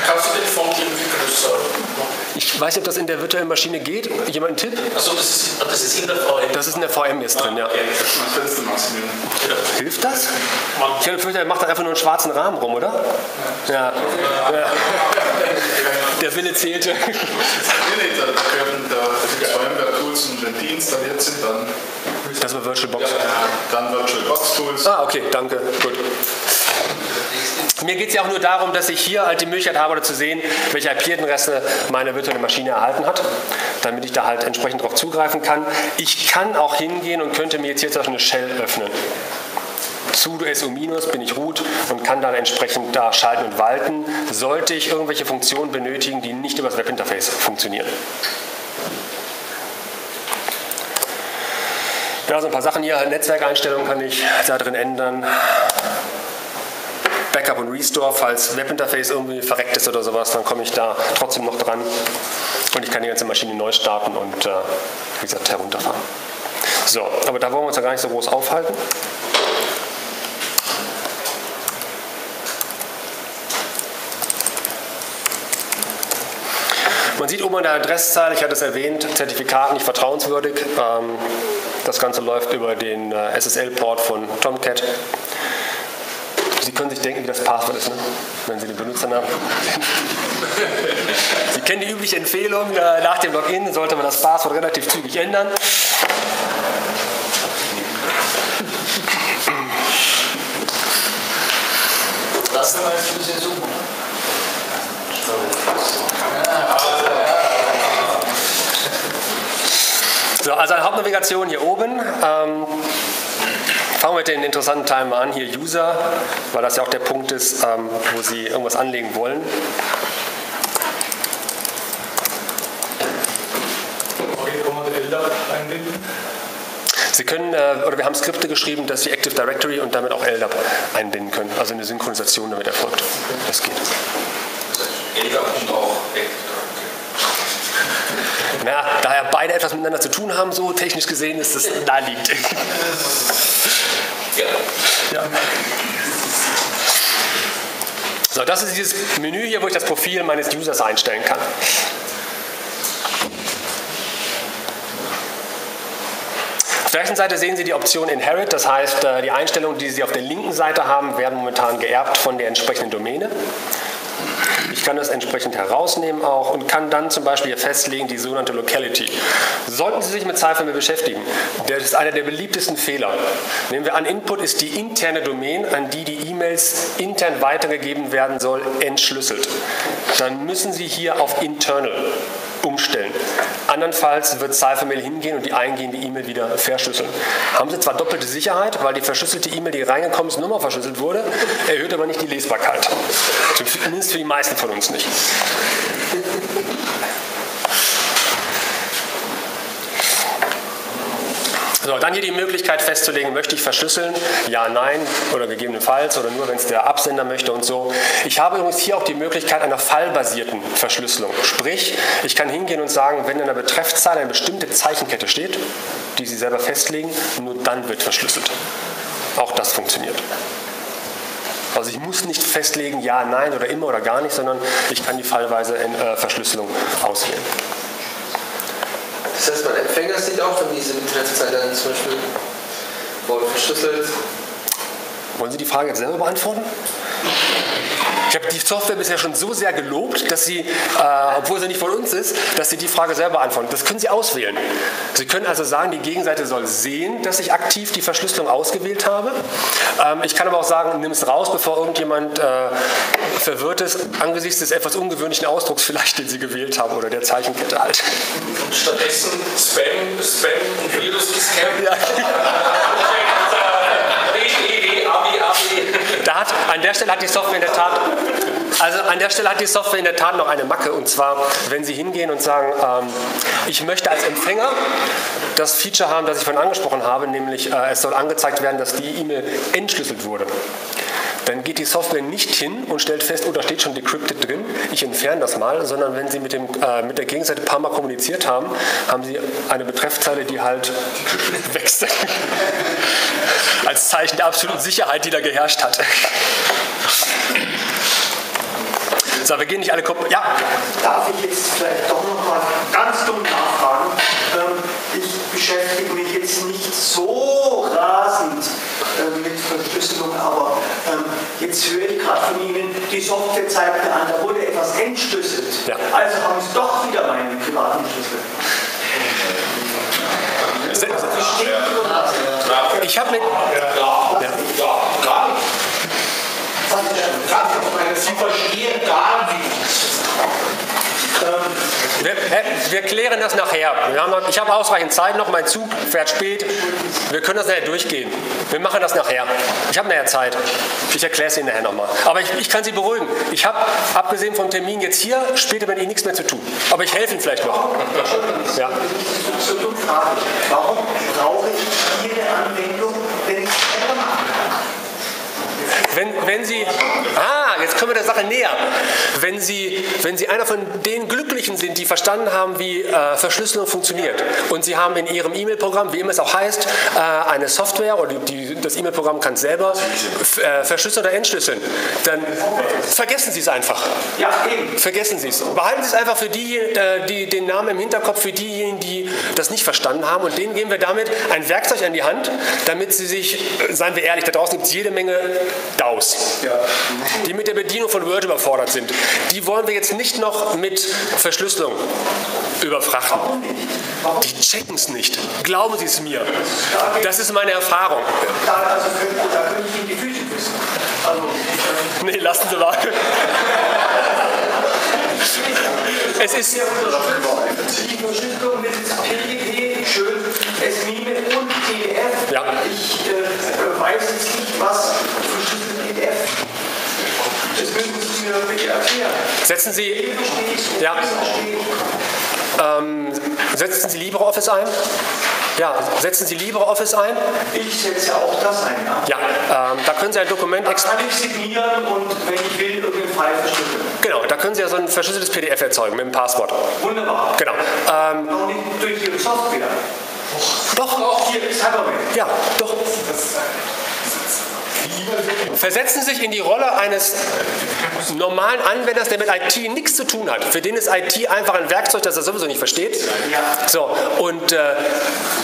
D: Kannst du den Font größer machen?
A: ich weiß nicht, ob das in der virtuellen Maschine geht. Jemand einen Tipp?
D: Achso, das ist, das ist in der VM.
A: Das ist in der VM jetzt drin, ja. Hilft das? Ich habe befürchtet, er macht da einfach nur einen schwarzen Rahmen rum, oder? Ja. ja. Der Wille zählte.
E: Nee, nee, da gehören da die Firmware-Tools und wenn die installiert sind, dann,
A: Das war VirtualBox.
E: dann VirtualBox Tools.
A: Ah, okay, danke. Gut. Mir geht es ja auch nur darum, dass ich hier halt die Möglichkeit habe, zu sehen, welche IP-Adresse meine virtuelle Maschine erhalten hat, damit ich da halt entsprechend darauf zugreifen kann. Ich kann auch hingehen und könnte mir jetzt hier zum Beispiel eine Shell öffnen. sudo su bin ich root und kann dann entsprechend da schalten und walten, sollte ich irgendwelche Funktionen benötigen, die nicht über das Webinterface funktionieren. Ja, so ein paar Sachen hier. Netzwerkeinstellungen kann ich da drin ändern. Backup und Restore, falls Webinterface irgendwie verreckt ist oder sowas, dann komme ich da trotzdem noch dran. Und ich kann die ganze Maschine neu starten und, äh, wie gesagt, herunterfahren. So, aber da wollen wir uns ja gar nicht so groß aufhalten. Man sieht oben an der Adresszahl, ich hatte es erwähnt, Zertifikat nicht vertrauenswürdig. Ähm, das Ganze läuft über den äh, SSL-Port von Tomcat. Sie können sich denken, wie das Passwort ist, ne? wenn Sie den Benutzernamen. Sie kennen die übliche Empfehlung, äh, nach dem Login sollte man das Passwort relativ zügig ändern.
F: Das kann man jetzt ein bisschen suchen.
A: So, also eine Hauptnavigation hier oben. Ähm, fangen wir mit den interessanten Teilen mal an. Hier User, weil das ja auch der Punkt ist, ähm, wo Sie irgendwas anlegen wollen.
H: Okay, kann man LDAP einbinden?
A: Sie können, äh, oder wir haben Skripte geschrieben, dass Sie Active Directory und damit auch LDAP einbinden können. Also eine Synchronisation damit erfolgt. Das geht.
D: LDAP und auch
A: Na, da ja beide etwas miteinander zu tun haben, so technisch gesehen ist das naheliegend.
D: Ja.
A: So, das ist dieses Menü hier, wo ich das Profil meines Users einstellen kann. Auf der rechten Seite sehen Sie die Option Inherit, das heißt, äh, die Einstellungen, die Sie auf der linken Seite haben, werden momentan geerbt von der entsprechenden Domäne. Ich kann das entsprechend herausnehmen auch und kann dann zum Beispiel festlegen die sogenannte Locality. Sollten Sie sich mit Cyphermail beschäftigen, das ist einer der beliebtesten Fehler. Nehmen wir an, Input ist die interne Domain, an die die E-Mails intern weitergegeben werden soll, entschlüsselt. Dann müssen Sie hier auf Internal umstellen. Andernfalls wird Cyphermail hingehen und die eingehende E-Mail wieder verschlüsseln. Haben Sie zwar doppelte Sicherheit, weil die verschlüsselte E-Mail, die reingekommen ist, nochmal verschlüsselt wurde, erhöht aber nicht die Lesbarkeit. Zumindest für die meisten von uns nicht. So, dann hier die Möglichkeit festzulegen, möchte ich verschlüsseln? Ja, nein oder gegebenenfalls oder nur, wenn es der Absender möchte und so. Ich habe übrigens hier auch die Möglichkeit einer fallbasierten Verschlüsselung. Sprich, ich kann hingehen und sagen, wenn in der Betreffzeile eine bestimmte Zeichenkette steht, die Sie selber festlegen, nur dann wird verschlüsselt. Auch das funktioniert. Also ich muss nicht festlegen, ja, nein oder immer oder gar nicht, sondern ich kann die fallweise äh, Verschlüsselung auswählen.
I: Das heißt, mein Empfänger sieht auch dann diese dann zum Beispiel wohl verschlüsselt.
A: Wollen Sie die Frage jetzt selber beantworten? Ich habe die Software bisher schon so sehr gelobt, dass sie, äh, obwohl sie nicht von uns ist, dass sie die Frage selber beantworten. Das können Sie auswählen. Sie können also sagen, die Gegenseite soll sehen, dass ich aktiv die Verschlüsselung ausgewählt habe. Ähm, ich kann aber auch sagen, nimm es raus, bevor irgendjemand äh, verwirrt ist, angesichts des etwas ungewöhnlichen Ausdrucks vielleicht, den Sie gewählt haben oder der Zeichenkette halt.
D: Und stattdessen Spam, Spam und Virus gescampt.
A: Ja. Hat, an der Stelle hat die Software in der Tat Also an der Stelle hat die Software in der Tat noch eine Macke. Und zwar, wenn Sie hingehen und sagen, ähm, ich möchte als Empfänger das Feature haben, das ich vorhin angesprochen habe, nämlich äh, es soll angezeigt werden, dass die E-Mail entschlüsselt wurde dann geht die Software nicht hin und stellt fest, oh, da steht schon decrypted drin, ich entferne das mal, sondern wenn Sie mit, dem, äh, mit der Gegenseite ein paar Mal kommuniziert haben, haben Sie eine Betreffzeile, die halt wächst. Als Zeichen der absoluten Sicherheit, die da geherrscht hat. So, wir gehen nicht alle Kopf. Ja?
F: Darf ich jetzt vielleicht doch noch mal ganz dumm nachfragen? Ähm, ich beschäftige mich jetzt nicht so rasend äh, mit Verschlüsselung, aber ähm, jetzt höre ich gerade von Ihnen, die Software zeigt mir an, da wurde etwas entschlüsselt.
A: Ja.
F: Also haben Sie doch wieder meinen privaten Schlüssel.
A: Ich habe mit.
D: Ja, gar nicht. Sie verstehen gar nichts.
A: Wir, wir, klären das nachher. Haben ich habe ausreichend Zeit noch, mein Zug fährt spät. Wir können das nachher durchgehen. Wir machen das nachher. Ich habe nachher Zeit. Ich erkläre es Ihnen nachher nochmal. Aber ich, ich, kann Sie beruhigen. Ich habe, abgesehen vom Termin jetzt hier, später mit Ihnen nichts mehr zu tun. Aber ich helfe Ihnen vielleicht noch.
F: Ja. Warum brauche ich Ihre Anwendung, wenn ich es selber mache?
A: Wenn, wenn Sie, ah, jetzt kommen wir der Sache näher. Wenn Sie, wenn Sie einer von den Glücklichen sind, die verstanden haben, wie äh, Verschlüsselung funktioniert und Sie haben in Ihrem E-Mail-Programm, wie immer es auch heißt, äh, eine Software oder die, das E-Mail-Programm kann selber äh, verschlüsseln oder entschlüsseln, dann vergessen Sie es einfach.
F: Ja, eben.
A: Vergessen Sie es. Behalten Sie es einfach für die, äh, die, den Namen im Hinterkopf für diejenigen, die das nicht verstanden haben und denen geben wir damit ein Werkzeug an die Hand, damit sie sich, seien wir ehrlich, da draußen gibt es jede Menge DAOs, die mit der Bedienung von Word überfordert sind. Die wollen wir jetzt nicht noch mit Verschlüsselung überfrachten. Die checken es nicht. Glauben Sie es mir. Das ist meine Erfahrung. Nee, lassen Sie mal. Es ist.
F: Mit.
A: Ja.
F: Ich äh, weiß jetzt nicht, was das müssen Sie mir bitte erklären.
A: Setzen Sie. Ja. Ähm, setzen Sie LibreOffice ein? Ja, setzen Sie LibreOffice ein?
F: Ich setze auch das ein, ja.
A: Ja, ähm, da können Sie ein Dokument
F: Da kann ich signieren und wenn ich will, irgendeinen File verschlüsseln.
A: Genau, da können Sie ja so ein verschlüsseltes PDF erzeugen mit einem Passwort.
F: Wunderbar.
A: Genau. Ähm,
F: Noch nicht durch Ihre Software.
A: doch,
F: Auch hier Cyberman.
A: ja, doch. Versetzen Sie sich in die Rolle eines normalen Anwenders, der mit IT nichts zu tun hat. Für den ist IT einfach ein Werkzeug, das er sowieso nicht versteht. So, und äh,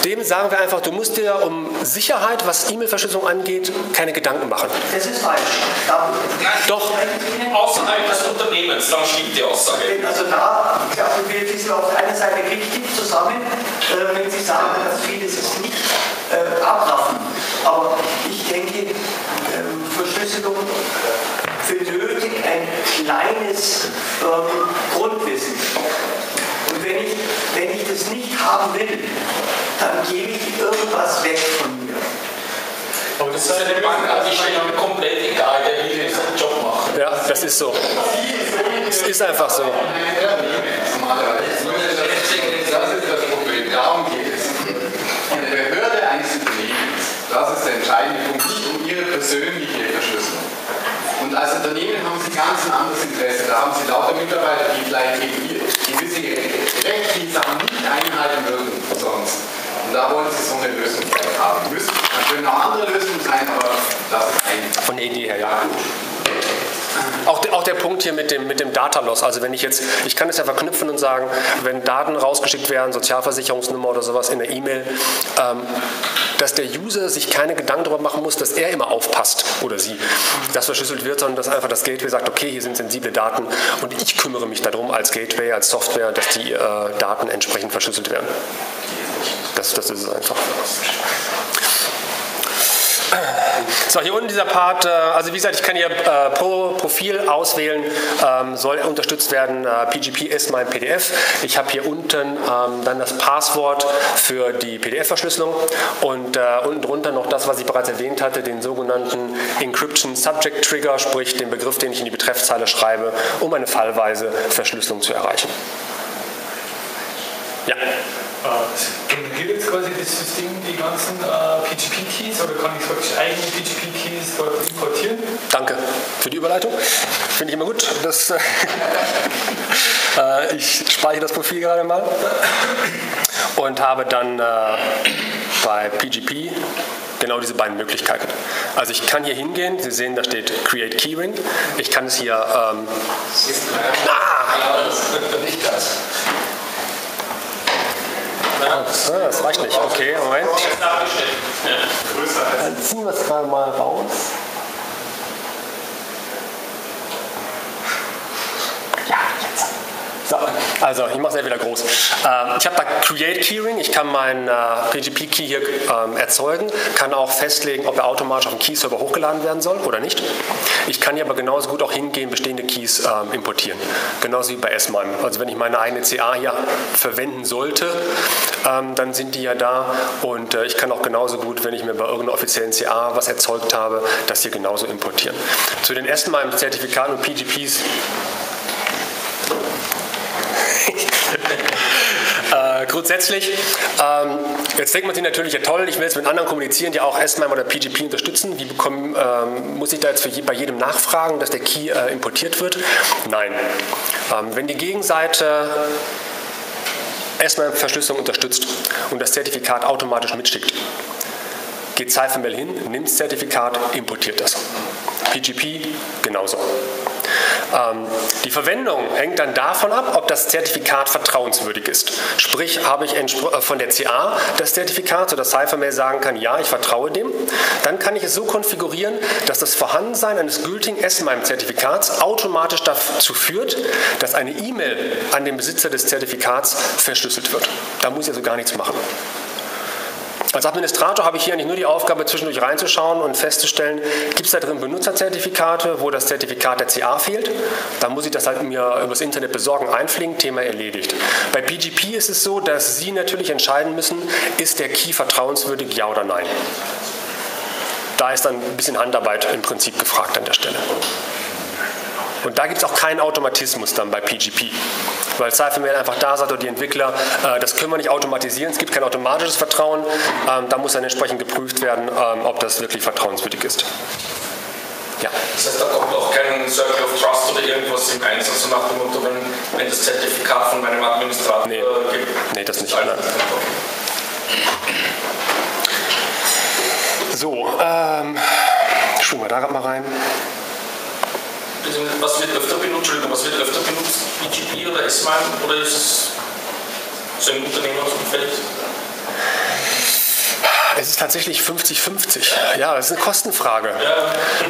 A: dem sagen wir einfach, du musst dir um Sicherheit, was E-Mail-Verschlüsselung angeht, keine Gedanken machen.
F: Das ist falsch. Da,
A: Doch.
D: Außerhalb des Unternehmens, dann stimmt die Aussage.
F: also da glauben wir, wir sind auf der einen Seite richtig zusammen, äh, wenn Sie sagen, dass vieles ist nicht äh, abraffen. Aber ich denke, ähm, Verschlüsselung benötigt ein kleines ähm, Grundwissen. Und wenn ich, wenn ich das nicht haben will, dann gebe ich irgendwas weg von mir.
D: Aber das ist ja dem Bankangestellten komplett egal, der will seinen Job machen.
A: Ja, das ist so. Es ist einfach so.
C: Das ist das Problem. Darum geht es. Eine Behörde eines Unternehmens, das ist der entscheidende Punkt, nicht ihre persönliche Verschlüsselung. Und als Unternehmen haben sie ganz ein anderes Interesse. Da haben sie lauter Mitarbeiter, die vielleicht eben gewisse rechtliche Sachen nicht einhalten würden sonst. Und da wollen sie so eine Lösung haben. Müssen, dann können auch andere Lösungen sein, aber das ist ein
A: Von der Idee her, ja. Auch, auch der Punkt hier mit dem, mit dem Data Loss, also wenn ich jetzt, ich kann es ja verknüpfen und sagen, wenn Daten rausgeschickt werden, Sozialversicherungsnummer oder sowas in der E-Mail, ähm, dass der User sich keine Gedanken darüber machen muss, dass er immer aufpasst oder sie, dass verschlüsselt wird, sondern dass einfach das Gateway sagt, okay, hier sind sensible Daten und ich kümmere mich darum als Gateway, als Software, dass die äh, Daten entsprechend verschlüsselt werden. Das, das ist es einfach. So, hier unten dieser Part, äh, also wie gesagt, ich kann hier äh, pro Profil auswählen, ähm, soll unterstützt werden, äh, PGP ist mein PDF. Ich habe hier unten ähm, dann das Passwort für die PDF-Verschlüsselung und äh, unten drunter noch das, was ich bereits erwähnt hatte, den sogenannten Encryption Subject Trigger, sprich den Begriff, den ich in die Betreffzeile schreibe, um eine fallweise Verschlüsselung zu erreichen. Ja.
H: Generiert jetzt quasi das System die ganzen äh, PGP-Keys oder kann ich praktisch eigene PGP-Keys dort importieren?
A: Danke für die Überleitung. Finde ich immer gut. Das, äh, ich speichere das Profil gerade mal und habe dann äh, bei PGP genau diese beiden Möglichkeiten. Also ich kann hier hingehen, Sie sehen, da steht Create Keyring. Ich kann es hier... Ähm, ah!
C: Nicht das.
A: Ah, das reicht nicht. Okay, Moment. Dann ziehen wir es gerade mal raus. Ja, jetzt. So, also ich mache es ja wieder groß. Ähm, ich habe da Create Keyring. Ich kann meinen äh, PGP-Key hier ähm, erzeugen, kann auch festlegen, ob er automatisch auf den Key-Server hochgeladen werden soll oder nicht. Ich kann hier aber genauso gut auch hingehen, bestehende Keys ähm, importieren. Genauso wie bei S-MIME. Also wenn ich meine eigene CA hier verwenden sollte, dann sind die ja da und äh, ich kann auch genauso gut, wenn ich mir bei irgendeiner offiziellen CA was erzeugt habe, das hier genauso importieren. Zu den S-MIME-Zertifikaten und PGPs Äh, grundsätzlich, ähm, jetzt denkt man sich natürlich, ja toll, ich will jetzt mit anderen kommunizieren, die auch S-MIME oder PGP unterstützen. Wie bekommen, ähm, muss ich da jetzt je, bei jedem nachfragen, dass der Key äh, importiert wird? Nein. Ähm, wenn die Gegenseite S-MIME-Verschlüsselung unterstützt und das Zertifikat automatisch mitschickt, geht Cyphermail hin, nimmt das Zertifikat, importiert das. PGP genauso. Ähm, die Verwendung hängt dann davon ab, ob das Zertifikat vertrauenswürdig ist. Sprich, habe ich äh, von der CA das Zertifikat, sodass Cyphermail sagen kann, ja, ich vertraue dem, dann kann ich es so konfigurieren, dass das Vorhandensein eines gültigen S-MIME-Zertifikats automatisch dazu führt, dass eine E-Mail an den Besitzer des Zertifikats verschlüsselt wird. Da muss ich also gar nichts machen. Als Administrator habe ich hier eigentlich nur die Aufgabe, zwischendurch reinzuschauen und festzustellen, gibt es da drin Benutzerzertifikate, wo das Zertifikat der CA fehlt. Dann muss ich das halt mir übers Internet besorgen, einfliegen, Thema erledigt. Bei PGP ist es so, dass Sie natürlich entscheiden müssen, ist der Key vertrauenswürdig, ja oder nein. Da ist dann ein bisschen Handarbeit im Prinzip gefragt an der Stelle. Und da gibt es auch keinen Automatismus dann bei PGP. Weil Cyphermail einfach da sagt, oder die Entwickler, äh, das können wir nicht automatisieren, es gibt kein automatisches Vertrauen. Ähm, da muss dann entsprechend geprüft werden, ähm, ob das wirklich vertrauenswürdig ist. Ja.
J: Das heißt, da kommt auch kein Circle of Trust oder irgendwas im Einsatz, so nach dem Motto, wenn, wenn das Zertifikat von meinem Administrator
A: Nee.
J: gibt.
A: Nee, das nicht. Nein. So, ähm, schwimmen wir da grad mal rein.
J: Was wird öfter benutzt? Entschuldigung, was wird öfter benutzt? BGP oder S-MIME? Oder ist es so im Unternehmensumfeld?
A: Es ist tatsächlich 50-50. Ja, es ist eine Kostenfrage.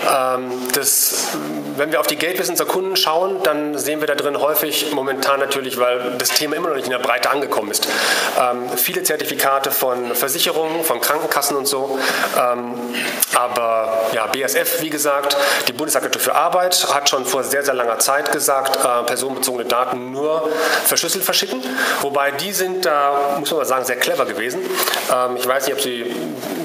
A: Ähm, das, wenn wir auf die Gateways unserer Kunden schauen, dann sehen wir da drin häufig momentan natürlich, weil das Thema immer noch nicht in der Breite angekommen ist, ähm, viele Zertifikate von Versicherungen, von Krankenkassen und so. Ähm, aber ja, BSF, wie gesagt, die Bundesagentur für Arbeit hat schon vor sehr, sehr langer Zeit gesagt, äh, personenbezogene Daten nur verschlüsselt verschicken. Wobei die sind, da muss man mal sagen, sehr clever gewesen. Ähm, ich weiß nicht, ob Sie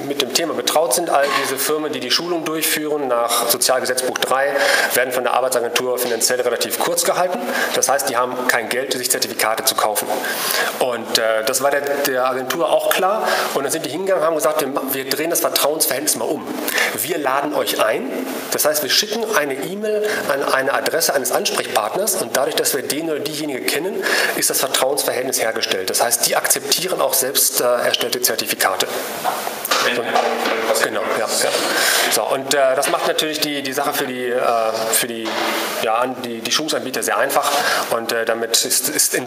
A: mit dem Thema betraut sind. All diese Firmen, die die Schulung durchführen nach Sozialgesetzbuch 3, werden von der Arbeitsagentur finanziell relativ kurz gehalten. Das heißt, die haben kein Geld, sich Zertifikate zu kaufen. Und äh, das war der, der Agentur auch klar. Und dann sind die hingegangen und haben gesagt, wir, wir drehen das Vertrauensverhältnis mal um. Wir laden euch ein. Das heißt, wir schicken eine E-Mail an eine Adresse eines Ansprechpartners und dadurch, dass wir den oder diejenige kennen, ist das Vertrauensverhältnis hergestellt. Das heißt, die akzeptieren auch selbst äh, erstellte Zertifikate. Genau, ja. ja. So, und äh, das macht natürlich die, die Sache für die, äh, für die, ja, die, die Schulungsanbieter sehr einfach und äh, damit ist, ist in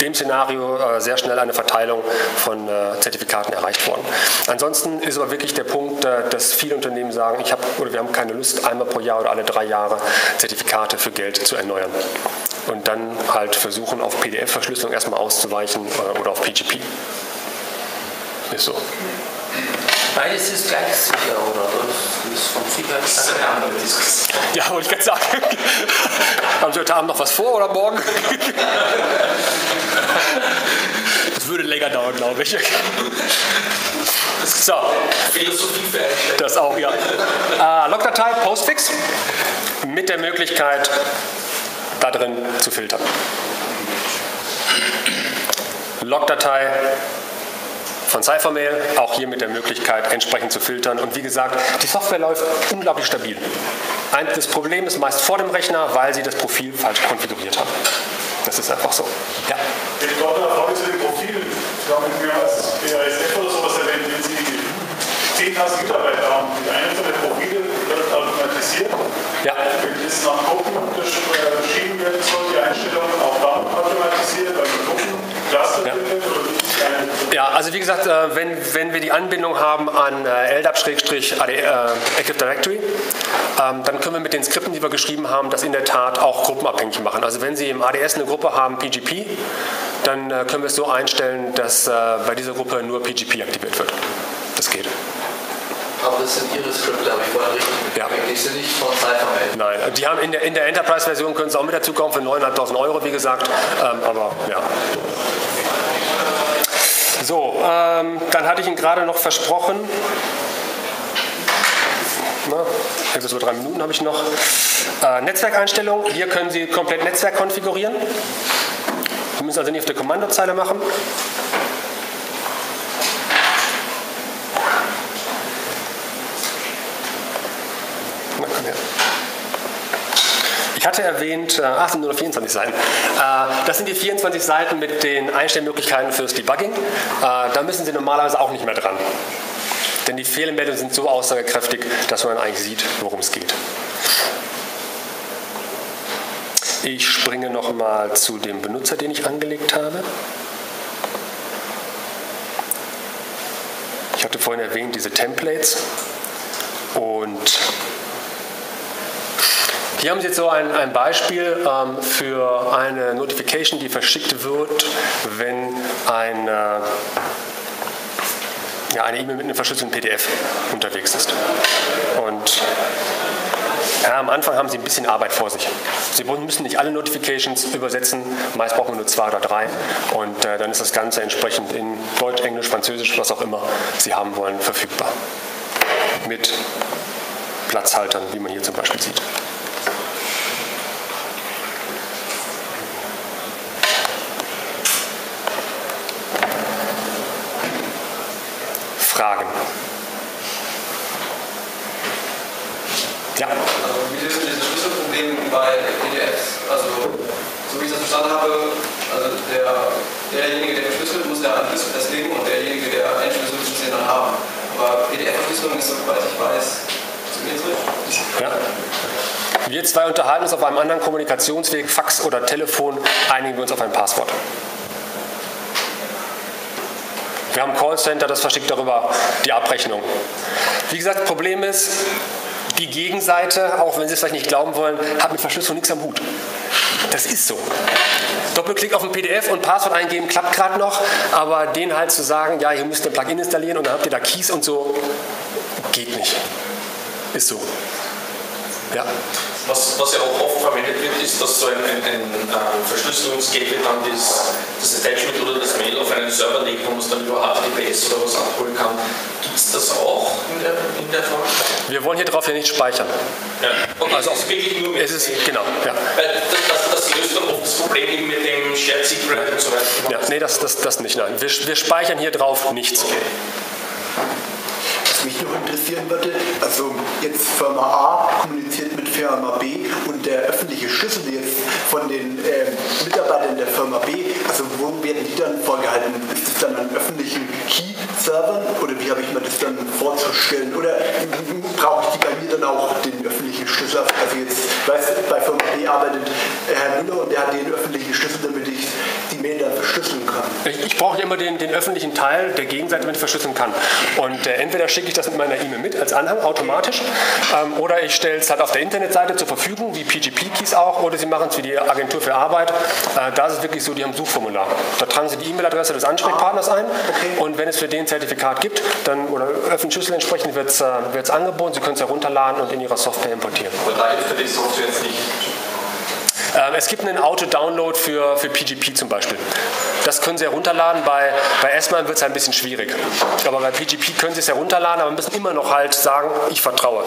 A: dem Szenario äh, sehr schnell eine Verteilung von äh, Zertifikaten erreicht worden. Ansonsten ist aber wirklich der Punkt, äh, dass viele Unternehmen sagen, ich habe oder wir haben keine Lust, einmal pro Jahr oder alle drei Jahre Zertifikate für Geld zu erneuern. Und dann halt versuchen, auf PDF-Verschlüsselung erstmal auszuweichen oder auf PGP. Ist so.
B: Beides ist gleich sicher, oder? Das ist vom Sicherheitstag eine andere Diskussion.
A: Ja, wollte ich gerade sagen. Haben Sie heute Abend noch was vor oder morgen? Das würde länger dauern, glaube ich. So.
J: Philosophie.
A: Das auch, ja. Äh, Logdatei, Postfix, mit der Möglichkeit, da drin zu filtern. Logdatei von Cyphermail, auch hier mit der Möglichkeit, entsprechend zu filtern. Und wie gesagt, die Software läuft unglaublich stabil. Das Problem ist meist vor dem Rechner, weil sie das Profil falsch konfiguriert haben. Das ist einfach so. Ja.
E: Ich dort eine Frage zu den Profilen. Sie haben mir als BASF oder sowas erwähnt, wenn Sie 10.000 Mitarbeiter haben, die eine der Profile wird automatisiert.
A: Ja.
E: Das nach Gruppen unterschieden werden soll, die Einstellung auch dann automatisiert, man Gruppen Cluster
A: Ja.
E: oder ist?
A: Ja, also wie gesagt, äh, wenn, wenn wir die Anbindung haben an äh, LDAP-AD, äh, Active Directory, ähm, dann können wir mit den Skripten, die wir geschrieben haben, das in der Tat auch gruppenabhängig machen. Also wenn Sie im ADS eine Gruppe haben, PGP, dann können wir es so einstellen, dass bei dieser Gruppe nur PGP aktiviert wird. Das geht.
I: Aber das sind Ihre Skripte, habe ich vorhin richtig
A: Ja.
I: Die sind nicht von Cyphermail.
A: Nein, die haben in der, in der Enterprise-Version können Sie auch mit dazu kaufen für 9.500 Euro, wie gesagt. Ähm, aber ja. So, ähm, dann hatte ich Ihnen gerade noch versprochen, na, etwas über drei Minuten habe ich noch. Äh, Netzwerkeinstellung, hier können Sie komplett Netzwerk konfigurieren. Sie müssen also nicht auf der Kommandozeile machen. Na, komm her. Ich hatte erwähnt, äh, ach, sind nur noch 24 Seiten. Äh, das sind die 24 Seiten mit den Einstellmöglichkeiten fürs Debugging. Äh, da müssen Sie normalerweise auch nicht mehr dran. Denn die Fehlermeldungen sind so aussagekräftig, dass man eigentlich sieht, worum es geht. Ich springe nochmal zu dem Benutzer, den ich angelegt habe. Ich hatte vorhin erwähnt, diese Templates. Und hier haben Sie jetzt so ein, ein Beispiel ähm, für eine Notification, die verschickt wird, wenn ein, äh, ja, eine E-Mail mit einem verschlüsselten PDF unterwegs ist. Und ja, am Anfang haben Sie ein bisschen Arbeit vor sich. Sie müssen nicht alle Notifications übersetzen, meist brauchen wir nur zwei oder drei. Und äh, dann ist das Ganze entsprechend in Deutsch, Englisch, Französisch, was auch immer Sie haben wollen, verfügbar. Mit Platzhaltern, wie man hier zum Beispiel sieht. Fragen? Ja.
K: Also wie löst du dieses Schlüsselproblem bei PDFs? Also so wie ich das verstanden habe, also der, derjenige, der verschlüsselt, muss ja einen Schlüssel festlegen und derjenige, der entschlüsselt, muss den dann haben. Aber PDF-Verschlüsselung ist, soweit ich weiß, symmetrisch.
A: Ja. Wir zwei unterhalten uns auf einem anderen Kommunikationsweg, Fax oder Telefon, einigen wir uns auf ein Passwort. Wir haben ein Callcenter, das verschickt darüber die Abrechnung. Wie gesagt, das Problem ist, die Gegenseite, auch wenn Sie es vielleicht nicht glauben wollen, hat mit Verschlüsselung nichts am Hut. Das ist so. Doppelklick auf ein PDF und Passwort eingeben klappt gerade noch, aber denen halt zu sagen, ja, ihr müsst ein Plugin installieren und dann habt ihr da Keys und so, geht nicht. Ist so. Ja.
J: Was, was ja auch oft verwendet wird, ist, dass so ein, ein, ein äh, Verschlüsselungsgateway dann das, das Attachment oder das Mail auf einen Server legt, wo man es dann über HTTPS oder was abholen kann. Gibt es das auch in der, in der Form?
A: Wir wollen hier drauf ja nicht speichern.
J: Ja. Okay,
A: Also-
J: es ist wirklich nur mit
A: Es ist, genau, ja.
J: Weil das, das, das löst dann oft das Problem eben mit dem Shared Secret und so weiter.
A: ja nee, das, das, das nicht, nein. Wir, wir speichern hier drauf nichts.
L: Was mich noch interessieren würde, also jetzt Firma A kommuniziert mit Firma B und der öffentliche Schlüssel jetzt von den ähm, Mitarbeitern der Firma B, also wo werden die dann vorgehalten? Ist das dann an öffentlichen Key-Servern oder wie habe ich mir das dann vorzustellen? Oder brauche ich die bei mir dann auch den öffentlichen Schlüssel? Also jetzt, weiß bei Firma B arbeitet Herr Müller und der hat den öffentlichen Schlüssel, damit ich die Mail dann verschlüsseln kann?
A: Ich, ich brauche immer den, den öffentlichen Teil der Gegenseite, wenn ich verschlüsseln kann. Und äh, entweder schicke ich das mit meiner E-Mail mit als Anhang automatisch ähm, oder ich stelle es halt auf der Internetseite zur Verfügung, wie PGP-Keys auch, oder Sie machen es wie die Agentur für Arbeit. Äh, da ist es wirklich so, die haben ein Suchformular. Da tragen Sie die E-Mail-Adresse des Ansprechpartners ein und wenn es für den Zertifikat gibt, dann oder öffentlichen Schlüssel entsprechend wird es äh, angeboten. Sie können es herunterladen und in Ihrer Software importieren.
D: Aber da hilft die Software jetzt nicht.
A: Ähm, es gibt einen Auto-Download für, für PGP zum Beispiel. Das können Sie herunterladen. Bei, bei S-MAN wird es ein bisschen schwierig. Aber bei PGP können Sie es herunterladen, aber müssen immer noch halt sagen, ich vertraue.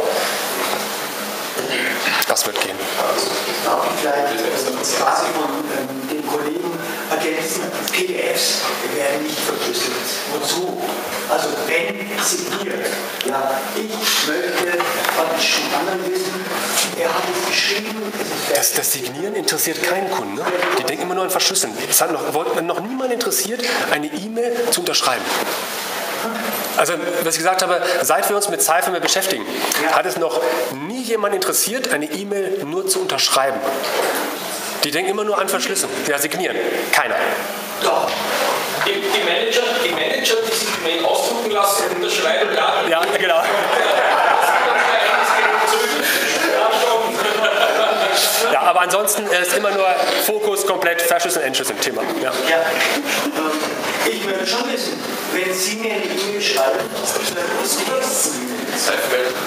A: Das wird gehen.
F: Ich vielleicht quasi von ähm, den Kollegen ergänzen, PDFs werden nicht verschlüsselt. Wozu? Also wenn signiert. Ja, ich möchte von den anderen wissen, er hat es geschrieben, es
A: Das, das Signieren interessiert keinen Kunden. Ne? Die denken immer nur an Verschlüsseln. Es hat noch, noch niemand interessiert, eine E-Mail zu unterschreiben. Also, was ich gesagt habe, seit wir uns mit Cypher beschäftigen, hat es noch nie jemand interessiert, eine E-Mail nur zu unterschreiben. Die denken immer nur an Verschlüsseln. Ja, signieren. Keiner.
F: Doch.
D: Die, die, Manager, die Manager, die sich die Mail ausdrucken lassen und unterschreiben, ja.
A: Ja, genau. Ja, aber ansonsten ist immer nur Fokus komplett Verschlüsseln, Entschlüsseln Thema. Ja.
F: Ja, ähm, ich möchte schon wissen, wenn Sie mir eine E-Mail schreiben,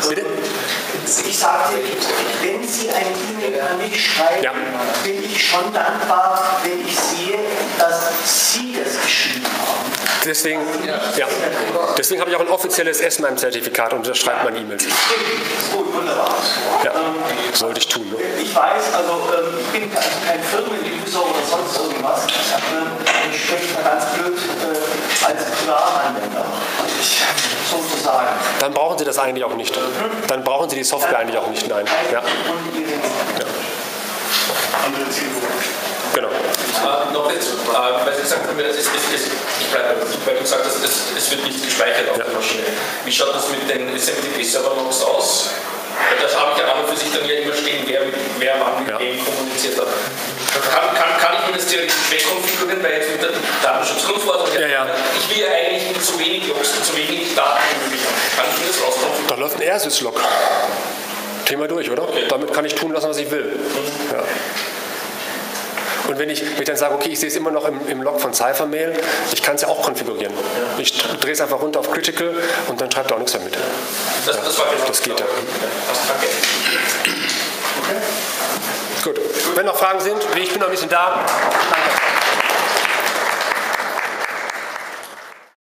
A: Bitte?
F: Ich sagte, wenn Sie eine E-Mail an mich schreiben,
A: Ja.
F: bin ich schon dankbar, wenn ich sehe, dass Sie das geschrieben haben.
A: Deswegen, ja. Deswegen habe ich auch ein offizielles SMIME-Zertifikat und unterschreibt man E-Mails.
F: Gut, wunderbar.
A: Ja, sollte ich tun. Ne?
F: Ich weiß, also ähm, ich bin also kein Firmenuser oder sonst irgendwas. Ähm, ich spreche mal ganz blöd äh, als Privatanwender. Sozusagen.
A: Dann brauchen Sie das eigentlich auch nicht. Dann brauchen Sie die Software eigentlich auch nicht. Nein. Ja.
E: Andere Zielgruppe.
A: Genau.
D: Äh, noch jetzt, äh, weil Sie gesagt haben, es, es, es, ich bleibe, weil du gesagt hast, es, es wird nicht gespeichert auf der Maschine. Wie schaut das mit den SMTP-Server-Logs aus? Das habe ich ja an und für sich dann ja immer stehen, wer, wer wann mit wem kommuniziert hat. Kann, kann, kann ich mir das theoretisch wegkonfigurieren, weil jetzt mit der Datenschutzgrundverordnung,
A: Ja, ja.
D: ich will ja eigentlich so wenig Logs, mit so wenig Daten möglich haben. Kann ich mir das rauskonfigurieren?
A: Da läuft ein RSys-Log. Thema durch, oder? Damit kann ich tun lassen, was ich will. Ja. Und wenn ich, wenn ich dann sage, okay, ich sehe es immer noch im, im Log von Cyphermail, ich kann es ja auch konfigurieren. Ich drehe es einfach runter auf Critical und dann schreibt er auch nichts damit.
D: Das, das war genau
A: Das geht ja.
D: Passt, danke.
A: Gut. Wenn noch Fragen sind, ich bin noch ein bisschen da. Danke.